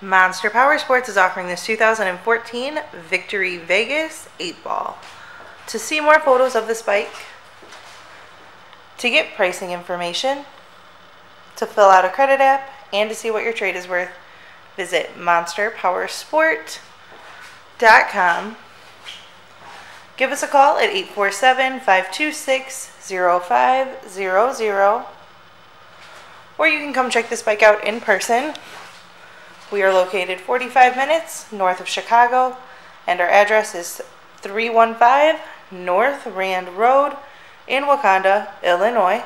Monster Powersports is offering this 2014 Victory Vegas 8 Ball. To see more photos of this bike, to get pricing information, to fill out a credit app, and to see what your trade is worth, visit monsterpowersport.com. Give us a call at 847 526 0500 or you can come check this bike out in person. We are located 45 minutes north of Chicago, and our address is 315 North Rand Road in Wauconda, Illinois.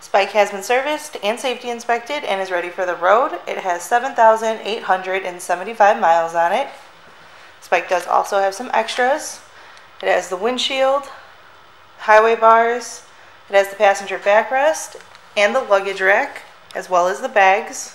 Spike has been serviced and safety inspected and is ready for the road. It has 7,875 miles on it. Spike does also have some extras. It has the windshield, highway bars, it has the passenger backrest, and the luggage rack, as well as the bags.